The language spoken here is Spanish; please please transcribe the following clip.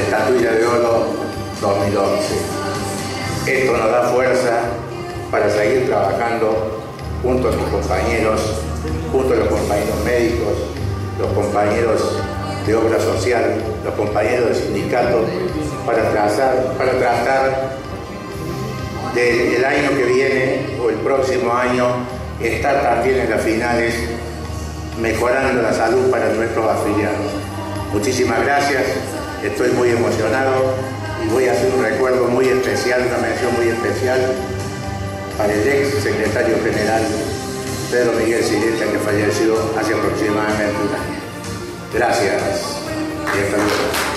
estatuilla de oro 2011. Esto nos da fuerza para seguir trabajando junto a los compañeros, junto a los compañeros médicos, los compañeros de obra social, los compañeros de sindicato, para, trazar, para tratar del año que viene o el próximo año estar también en las finales mejorando la salud para nuestros afiliados. Muchísimas gracias, estoy muy emocionado y voy a hacer un recuerdo muy especial, una mención muy especial para el ex secretario general Pedro Miguel Sileta que falleció hace aproximadamente un año. Gracias. Y hasta luego.